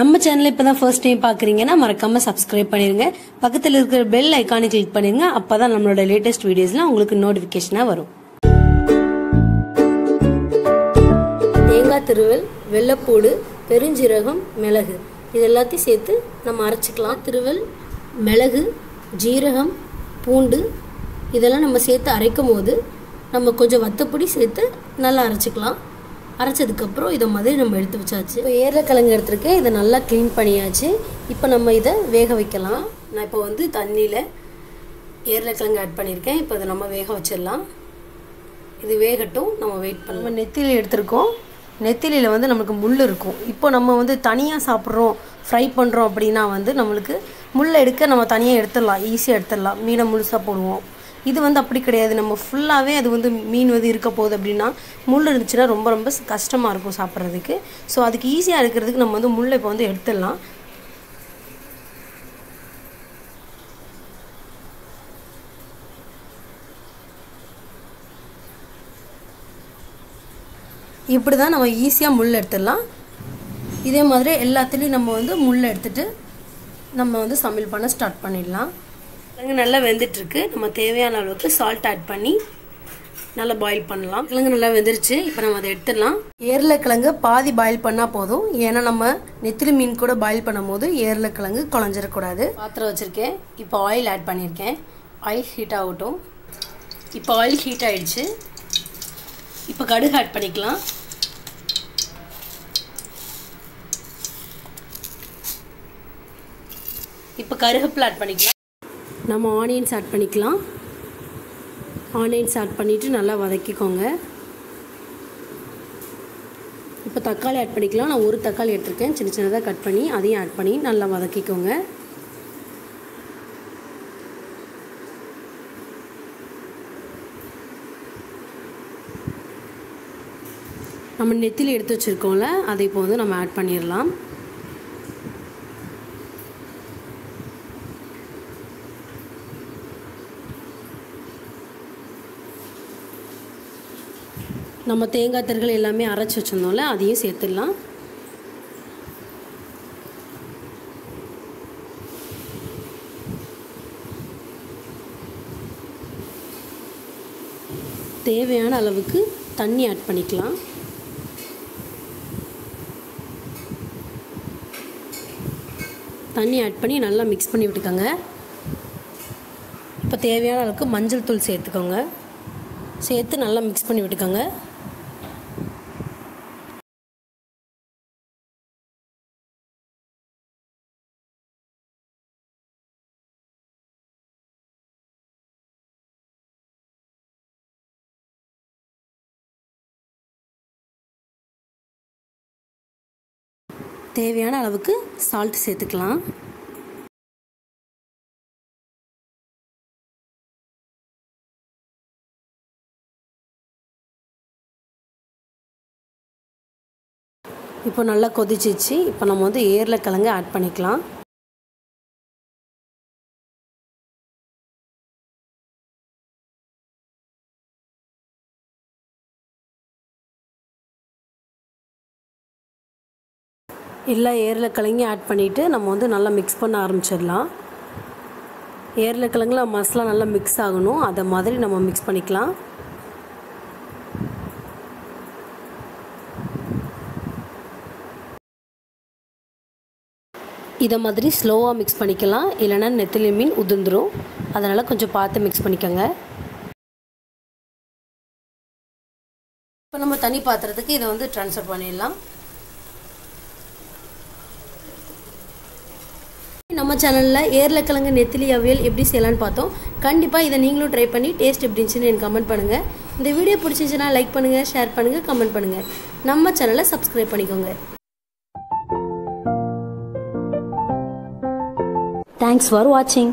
நம்ம சேனல் இப்போ தான் ஃபர்ஸ்ட் டைம் பார்க்குறீங்கன்னா மறக்காமல் சப்ஸ்கிரைப் பண்ணிருங்க. பக்கத்தில் இருக்கிற பெல் ஐக்கானை கிளிக் அப்போ தான் நம்மளோட லேட்டஸ்ட் வீடியோஸ்லாம் உங்களுக்கு நோட்டிஃபிகேஷனாக வரும். தேங்காய் திருவல் வெள்ளைப்பூடு பெருஞ்சீரகம் மிளகு. இது எல்லாத்தையும் சேர்த்து நம்ம அரைச்சிக்கலாம். திருவல் மிளகு ஜீரகம் பூண்டு இதெல்லாம் நம்ம சேர்த்து அரைக்கும் போது நம்ம கொஞ்சம் வத்தப்பொடி சேர்த்து நல்லா அரைச்சிக்கலாம். அரைச்சதுக்கப்புறம் இதை மாதிரி நம்ம எடுத்து வச்சாச்சு. இப்போ ஏரக்கிழங்கு எடுத்துருக்கேன். இதை நல்லா க்ளீன் பண்ணியாச்சு. இப்போ நம்ம இதை வேக வைக்கலாம். நான் இப்போ வந்து தண்ணியில் ஏரக்கிழங்கு ஆட் பண்ணியிருக்கேன். இப்போ இதை நம்ம வேக வச்சிடலாம். இது வேகட்டும். நம்ம வெயிட் பண்ணலாம். நெத்திலி எடுத்திருக்கோம். நெத்திலியில் வந்து நம்மளுக்கு முள் இருக்கும். இப்போ நம்ம வந்து தனியாக சாப்பிட்றோம் ஃப்ரை பண்ணுறோம் அப்படின்னா வந்து நம்மளுக்கு முள் எடுக்க நம்ம தனியாக எடுத்துடலாம். ஈஸியாக எடுத்துடலாம். மீனை முழுசாக போடுவோம். இது வந்து அப்படி கிடையாது. நம்ம ஃபுல்லாகவே அது வந்து மீன் வந்து இருக்க போகுது அப்படின்னா முள் இருந்துச்சுன்னா ரொம்ப ரொம்ப கஷ்டமாக இருக்கும் சாப்பிட்றதுக்கு. ஸோ அதுக்கு ஈஸியாக இருக்கிறதுக்கு நம்ம வந்து முள்ளை இப்போ வந்து எடுத்துடலாம். இப்படி தான் நம்ம ஈஸியாக முள் எடுத்துடலாம். இதே மாதிரி எல்லாத்துலேயும் நம்ம வந்து முள் எடுத்துட்டு நம்ம வந்து சமையல் பண்ண ஸ்டார்ட் பண்ணிடலாம். கிழங்கு நல்லா வெந்துட்டுருக்கு. நம்ம தேவையான அளவுக்கு சால்ட் ஆட் பண்ணி நல்லா பாயில் பண்ணலாம். கிழங்கு நல்லா வெந்துருச்சு. இப்போ நம்ம அதை எடுத்துடலாம். ஏர்லக்கிழங்கு பாதி பாயில் பண்ணால் போதும். ஏன்னா நம்ம நெத்திலி மீன் கூட பாயில் பண்ணும்போது ஏர்லக்கிழங்கு குழஞ்சிடக்கூடாது பாத்திரம் வச்சுருக்கேன். இப்போ ஆயில் ஆட் பண்ணியிருக்கேன் ஆயில் ஹீட் ஆகட்டும். இப்போ ஆயில் ஹீட் ஆகிடுச்சு இப்போ கடுகு ஆட் பண்ணிக்கலாம். இப்போ கருகப்பில் ஆட் பண்ணிக்கலாம். நம்ம ஆனியன்ஸ் ஆட் பண்ணிக்கலாம். ஆனியன்ஸ் ஆட் பண்ணிவிட்டு நல்லா வதக்கிக்கோங்க. இப்போ தக்காளி ஆட் பண்ணிக்கலாம். நான் ஒரு தக்காளி எடுத்திருக்கேன். சின்ன சின்னதாக கட் பண்ணி அதையும் ஆட் பண்ணி நல்லா வதக்கிக்கோங்க. நம்ம நெத்திலி எடுத்து வச்சுருக்கோம்ல அதை இப்போ வந்து நம்ம ஆட் பண்ணிடலாம். நம்ம தேங்காய் தர்கள் எல்லாமே அரைச்சி வச்சுருந்தோம்ல அதையும் சேர்த்துடலாம். தேவையான அளவுக்கு தண்ணி ஆட் பண்ணிக்கலாம். தண்ணி ஆட் பண்ணி நல்லா மிக்ஸ் பண்ணி விட்டுக்கோங்க. இப்போ தேவையான அளவுக்கு மஞ்சள் தூள் சேர்த்துக்கோங்க. சேர்த்து நல்லா மிக்ஸ் பண்ணி விட்டுக்கோங்க. தேவையான அளவுக்கு சால்ட் சேர்த்துக்கலாம். இப்போ நல்லா கொதிச்சிச்சு. இப்போ நம்ம வந்து ஏரில் கிழங்கு ஆட் பண்ணிக்கலாம். எல்லா ஏரில் ஆட் பண்ணிவிட்டு நம்ம வந்து நல்லா மிக்ஸ் பண்ண ஆரம்பிச்சிடலாம். ஏரில் கிழங்குல மசாலா நல்லா மிக்ஸ் ஆகணும். அதை மாதிரி நம்ம மிக்ஸ் பண்ணிக்கலாம். இதை மாதிரி ஸ்லோவாக மிக்ஸ் பண்ணிக்கலாம். இல்லைனா நெத்திலி மீன் உதிர்ந்துடும் அதனால் கொஞ்சம் பார்த்து மிக்ஸ் பண்ணிக்கோங்க. இப்போ நம்ம தனி பாத்திரத்துக்கு இதை வந்து ட்ரான்ஸ்ஃபர் பண்ணிடலாம். நம்ம சேனலில் ஏர்லக்கிழங்கு நெத்திலி அவியல் எப்படி செய்யலான்னு பார்த்தோம். கண்டிப்பாக இதை நீங்களும் ட்ரை பண்ணி டேஸ்ட் எப்படி இருந்துச்சுன்னு எனக்கு கமெண்ட் பண்ணுங்கள் இந்த வீடியோ பிடிச்சிருந்துச்சுன்னா லைக் பண்ணுங்கள் ஷேர் பண்ணுங்கள் கமெண்ட் பண்ணுங்கள் நம்ம சேனலை சப்ஸ்கிரைப் பண்ணிக்கோங்க. தேங்க்ஸ் ஃபார் வாட்சிங்